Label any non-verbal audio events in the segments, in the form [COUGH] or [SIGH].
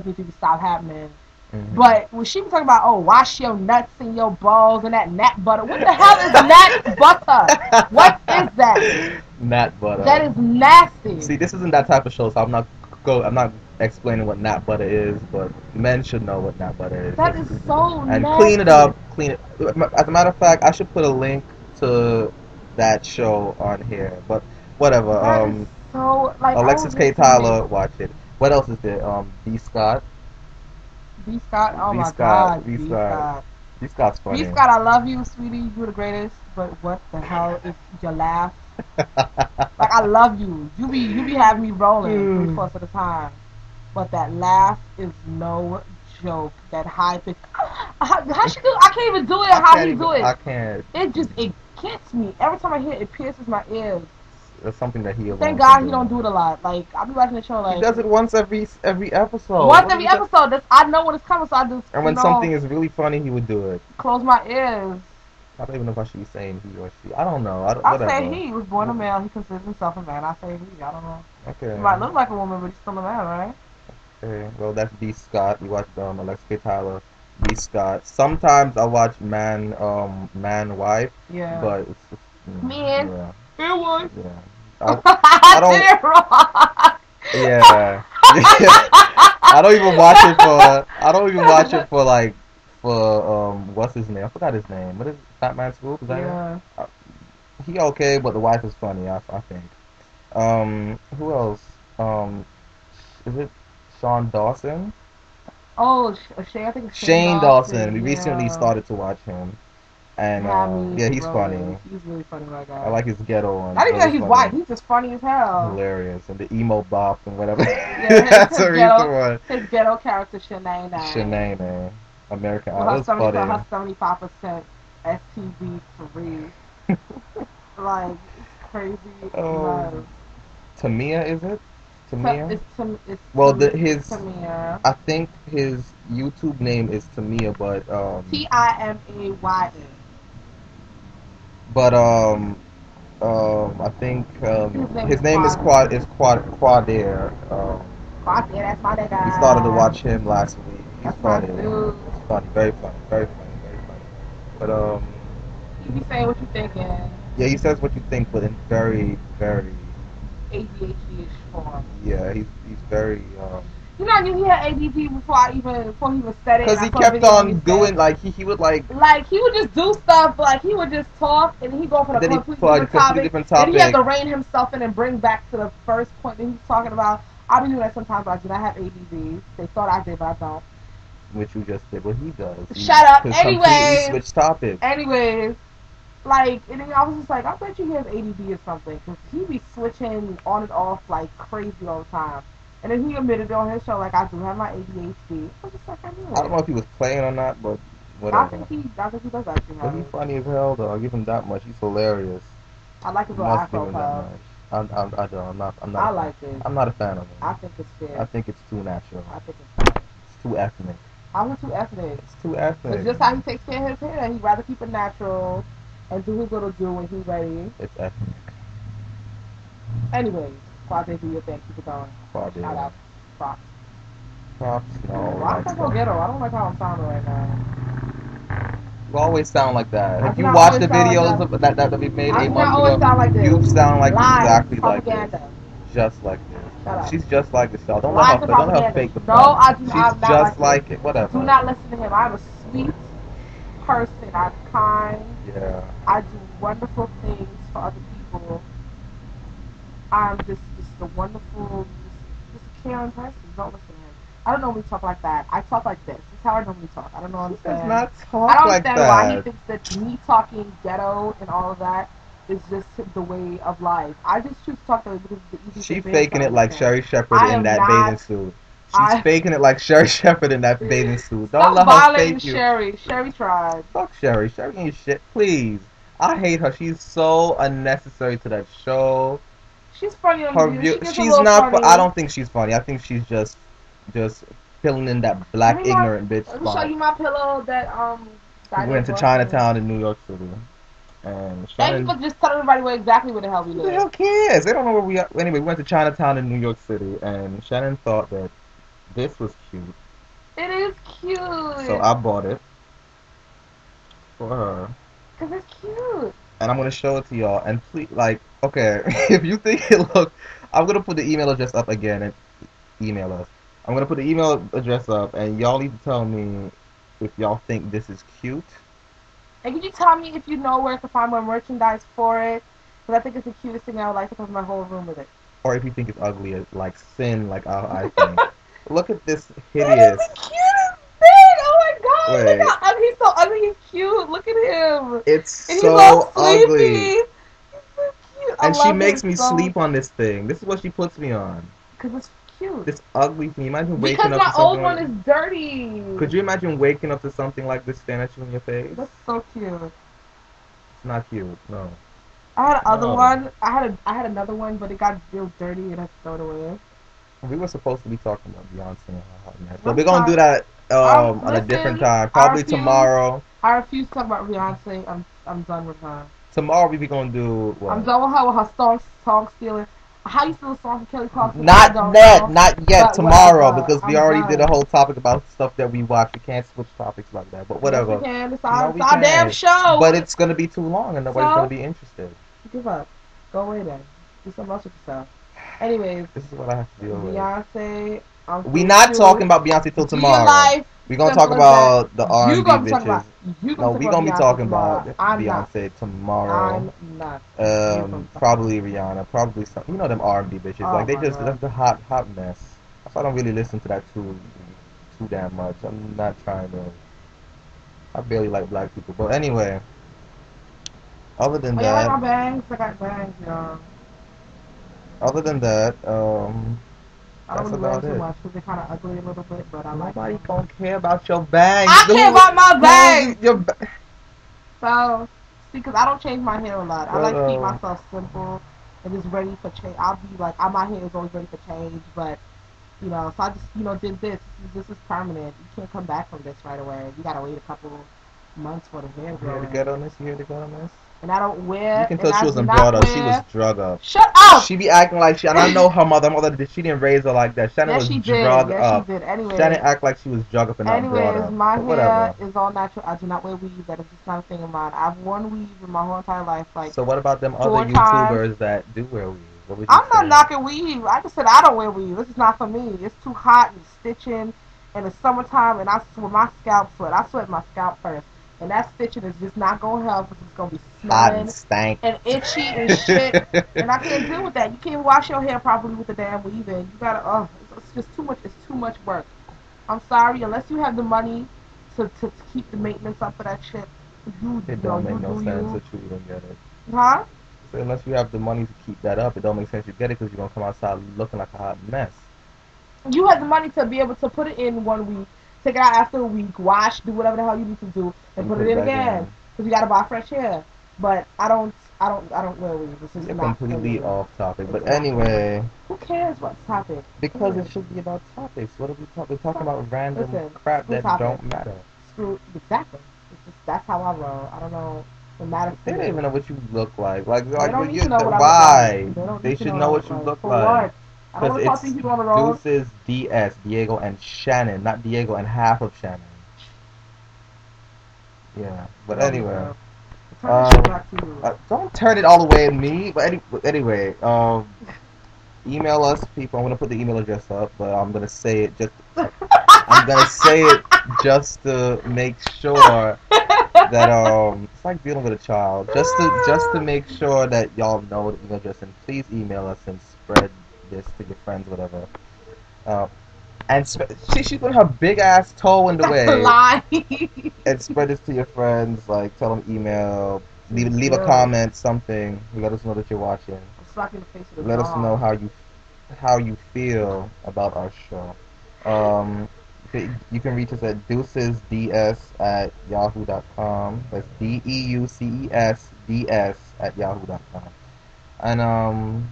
to stop happening. Mhm. But when she was talking about, oh, wash your nuts and your balls and that nut butter, what the hell is nut [LAUGHS] butter? What is that? Nut butter. That is nasty. See, this isn't that type of show, so I'm not go. I'm not explaining what nut butter is, but men should know what nut butter is. that is so and nasty. clean it up. Clean it. As a matter of fact, I should put a link to that show on here. But whatever. That Um, so like Alexis K. Tyler, watch it. What else is there? Um, B. Scott. B. Scott. Oh B. my Scott, God. B. B. Scott. B. Scott's funny. B. Scott, I love you, sweetie. You're the greatest. But what the hell is your laugh? [LAUGHS] Like I love you. You be you be having me rolling Mm. three fourths of the time. But that laugh is no joke. That high pitch. How, how she do? I can't even do it. I How can't do it? I can't. It just it gets me every time I hear it. It pierces my ears. It's something that he. Thank God he don't do it a lot. Like I'll be watching the show like He does it once every every episode. once What every episode. That's, I know when it's coming, so I just And when you know, something is really funny, he would do it. close my ears. I don't even know if I should be saying he or she. I don't know. I don't, I whatever. say he was born a male. He considers himself a man. I say he. I don't know. Okay. He might look like a woman, but he's still a man, right? Okay. Well, that's B. Scott. We watched um Alexis K. Tyler, B. Scott. Sometimes I watch Man, um, Man, Wife, Yeah. but it's just, mm, Man. Yeah. it was. Yeah. I, [LAUGHS] I, don't- did it wrong. yeah. [LAUGHS] I don't even watch it for. I don't even watch it for like for um what's his name? I forgot his name. What is Fatman Scoop? Is that yeah. he okay, but the wife is funny. I, I think. Um, who else? Um, is it Sean Dawson? Oh, Sh- Shane. I think it's Shane Dawson. We recently started to watch him, and Yeah, I uh, mean, yeah, he's funny. He's really funny, my guy. I like his ghetto one. Not even Really that he's funny. white. He's just funny as hell. hilarious, and the emo bop and whatever. [LAUGHS] his- That's his a recent ghetto- one. His ghetto character, Shanae. Shanae. American Idol. her It was 70, funny. her 75 percent STD free. [LAUGHS] like crazy. Oh. Timaya, is it? Timaya. It's, it's Well, the- his- Timaya. I think his YouTube name is Timaya, but um, T I M A Y A. but um, um, I think um, His name is Quad. Is Quad Quadair. Um, that's my nigga. we started to watch him last week. He's That's funny. He's funny, very funny, very funny, very funny. But um, You be saying what you thinking. yeah, he says what you think, but in very, very, ADHD-ish form. yeah, he's he's very um, You know, I knew he had ADD before I even before he was said it. because he kept on doing like he, he would like Like he would just do stuff, like he would just talk, and he go for the Then he completely different completely topic. different Then he had to rein himself in and bring back to the first point that he was talking about. I've been doing that sometimes, but I do not have ADD. They thought I did, but I don't. which you just did. What he does. Shut up. Anyways. switch topics. Anyways, like, and then I was just like, I bet you he has ADD or something, because he be switching on and off like crazy all the time. And then he admitted it on his show, like, I do have my ADHD. I was just like, I knew it. I don't know if he was playing or not, but I whatever. think he, I think he does actually have he's funny as hell, though. I'll give him that much. He's hilarious. I like his little afro pub. I'm, I'm, I don't. I'm not. I'm not. I like it. I'm not a fan of him. I think it's fair. I think it's too natural. I think it's. It's too ethnic. I was too ethnic. It's too ethnic. It's just how he takes care of his hair. He'd rather keep it natural and do his little do when he's ready. It's ethnic. Anyways, Quasi, do your thing. Keep it going. Quad Shout out. Props. Props. No. Why like am I so that. ghetto? I don't like how I'm sounding right now. You always sound like that. I If you not watch the sound like videos that. that, that, that we made I eight months ago, sound like this. you sound like Lies, exactly like propaganda. this. Just like this. Shut up. She's just like this. y'all. Don't Lies let her, don't let her fake the No, problem. I do She's not- I'm not just like like it. Whatever. Do not listen to him. I'm a sweet person. I'm kind. Yeah. I do wonderful things for other people. I'm just just a wonderful, just, just a caring person. Don't listen to him. I don't normally talk like that. I talk like this. This is how I normally talk. I don't know. She does Understand? not I don't like understand why he thinks that me talking ghetto and all of that is just the way of life. I just choose to talk that way because it's the easiest She thing for faking it like. Sherri Shepherd I in that not- bathing suit. She's I- faking it like Sherri [LAUGHS] Shepherd in that bathing suit. Don't let her fake you. Sherri. Sherri tried. Fuck Sherri. Sherri ain't shit. Please. I hate her. She's so unnecessary to that show. She's funny on Her the view, she she's not. funny. I don't think she's funny. I think she's just, just filling in that black Let me not- ignorant bitch Let me show you my pillow that um. We went to Diane bought me. Chinatown in New York City, and Shannon. for just telling everybody where exactly where the hell we Who the live. hell cares? They don't know where we are. Anyway, we went to Chinatown in New York City, and Shannon thought that this was cute, It is cute. so I bought it for her. Cause it's cute. And I'm gonna show it to y'all. And please, like, okay, [LAUGHS] if you think it look, I'm gonna put the email address up again and email us. I'm gonna put the email address up, and y'all need to tell me if y'all think this is cute. And can you tell me if you know where to find more merchandise for it? Because I think it's the cutest thing. I would like to cover my whole room with it. Or if you think it's ugly, like sin, like I, I [LAUGHS] think. Look at this hideous. The cutest thing. Oh my god! Wait. Look how ugly. He's so ugly. He's cute. Look at him. It's And he's so ugly. sleepy. He's so And she makes me sleep on this thing. This is what she puts me on. Because it's cute. This ugly thing. Imagine waking Because up my to something old like one is dirty. Could you imagine waking up to something like this staring at you in your face? That's so cute. It's not cute. No. I had another No. one. I had a, I had another one, but it got real dirty and I threw it away. We were supposed to be talking about Beyonce and her hot mess, but we're gonna do that um, Um, on a different time. Probably I tomorrow. I refuse to talk about Beyonce. I'm I'm done with her. Tomorrow we be gonna do what? I'm done with her with her song song stealing. How you steal a song from Kelly Clarkson? Not yet, know. not yet. But tomorrow because we I'm already done. did a whole topic about stuff that we watch. We can't switch topics like that. But whatever. Yes, we can. It's our, No, it's our damn show. But it's gonna be too long and nobody's So? gonna be interested. give up. Go away then. Do something else with yourself. Anyways, This is what I have to deal with. Beyonce. We not talking about Beyonce till tomorrow. life. We gonna talk about the. R and B bitches. No, we gonna be talking about. Beyonce tomorrow. Um, probably Rihanna, probably some. You know them R&B bitches. Oh like they just God. that's the hot hot mess. So I don't really listen to that too too damn much. I'm not trying to. I barely like black people, but anyway. Other than Oh, yeah, like that, my bangs. I got bangs, y'all. other than that, um, I don't That's really wear about them it. too much because they're kind of ugly a little bit, but I like nobody them. gonna care about your bangs. I care about my who- bangs. Your ba- So, because I don't change my hair a lot. I like to keep myself simple and just ready for change. I'll be like, I, my hair is always ready for change, but you know, so I just you know did this. This is, permanent. You can't come back from this right away. You gotta wait a couple months for the hair You here growing. to get on this? You here to get on this? And I don't wear. You can tell she do wasn't brought up. She was drug up. Shut up. She be acting like she, and I know her mother. Mother, did- she didn't raise her like that. Shannon yes, was she drug Yes, up. she did. Anyway. Shannon act like she was drug up and not brought Anyways, up. my hair whatever. is all natural. I do not wear weave. That is just not a thing of mine. I've worn weave in my whole entire life. Like so what about them other times. YouTubers that do wear weave? What would you I'm not knocking weave. I just said I don't wear weave. This is not for me. It's too hot and stitching, and it's summertime, and I sweat my scalp sweat. I sweat my scalp first, and that stitching is just not gonna help. It's just gonna be smelling and and itchy and shit, and I can't deal with that. You can't wash your hair properly with the damn weave in. You gotta. Oh, it's, it's just too much. It's too much work. I'm sorry, unless you have the money to to, to keep the maintenance up for that shit. You, It don't you make no sense you. that you even get it. Huh? So unless you have the money to keep that up, it don't make sense you get it because you're gonna come outside looking like a hot mess. you have the money to be able to put it in one week, take it out after a week, wash, do whatever the hell you need to do, and And put put it in again. Because you gotta buy fresh hair. But I don't, I don't, I don't wear weave. This is completely off topic. But anyway, Who cares what topic? because it should be about topics. What are we talking? We're talking about random Listen, crap that topics. don't matter. Screw exactly. It's just that's how I roll. I don't know. It matters. They don't even know what you look like. Like, They like don't you, need to know what I look why? They, They should know what you look like. What? I don't want to talk Because it's people on the road. Deuces, DS, Diego, and Shannon, not Diego and half of Shannon. Yeah, but anyway, Turn the shit um, back to you. uh, don't turn it all the way at me. But any, but anyway, um, email us, people. I'm gonna put the email address up, but I'm gonna say it just. I'm gonna say it just to make sure that um, it's like dealing with a child. Just to just to make sure that y'all know the email address, and please email us and spread this to your friends, whatever. Uh, and sp- she, she's putting her big ass toe in the That's way lie. and spread this to your friends. Like tell them email, leave leave a comment, something. Let us know that you're watching. I'm smacking the face of the Let us know how you how you feel about our show. Um, you can- you can reach us at deucesds at yahoo.com. That's D E U C E S D S at yahoo.com. And um,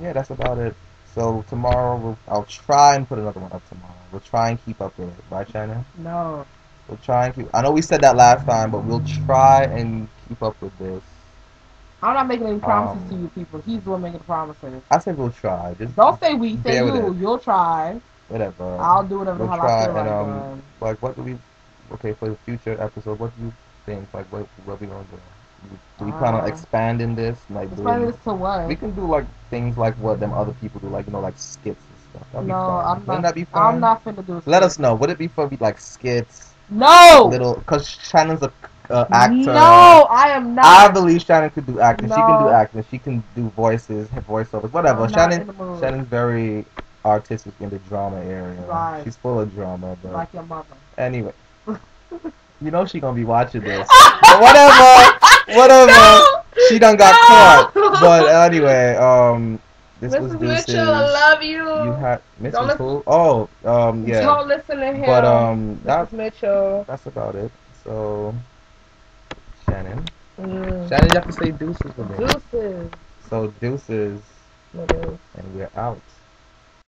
yeah, that's about it. So tomorrow we'll, I'll try and put another one up tomorrow. We'll try and keep up with it, right, China? No. We'll try and keep. I know we said that last time, but we'll try and keep up with this. I'm not making any promises Um, to you people. He's the one making the promises. I said we'll try. Just Don't say we, say you. You'll try. whatever. I'll do whatever the We'll hell I try feel like and, um, doing. like what do we okay for the future episode what do you think like what what we gonna do do we kind of Uh, expanding this like Explain doing, this to what? we can do like things like what them other people do like you know like skits and stuff That'd no. I'm wouldn't not. that be fun I'm not finna do. let us know would it be fun like skits No. little because Shannon's a uh, actor No, I am not. I believe Shannon could do acting No. she can do acting she can do voices voiceovers whatever I'm Shannon in. Shannon's very artistic in the drama area Right. she's full of drama but like your mother. Anyway, [LAUGHS] you know she gonna be watching this. But whatever, [LAUGHS] whatever. No! She done got No! caught. But anyway, um, this was Mrs. Deuces. Mitchell, I love you. You had listen- Oh, um, yeah. Don't listen to him. But um, Mrs. that Mitchell. that's about it. So, Shannon, Mm. Shannon, you have to say deuces for me. Deuces. So deuces, and we're out.